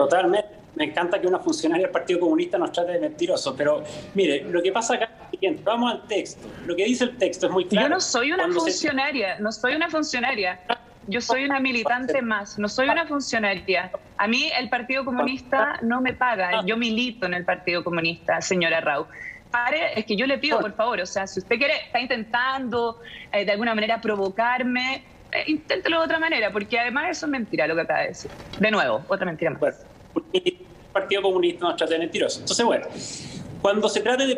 Totalmente. Me encanta que una funcionaria del Partido Comunista nos trate de mentirosos, pero mire, lo que pasa acá es lo siguiente, vamos al texto. Lo que dice el texto es muy claro. Yo no soy una funcionaria, no soy una funcionaria. Yo soy una militante más, no soy una funcionaria. A mí el Partido Comunista no me paga, yo milito en el Partido Comunista, señora Rau. Pare, es que yo le pido, por favor, o sea, si usted quiere, está intentando eh, de alguna manera provocarme, eh, inténtelo de otra manera, porque además eso es mentira lo que acaba de decir. De nuevo, otra mentira más. Bueno, el Partido Comunista nos trata de mentirosos. Entonces, bueno, cuando se trate de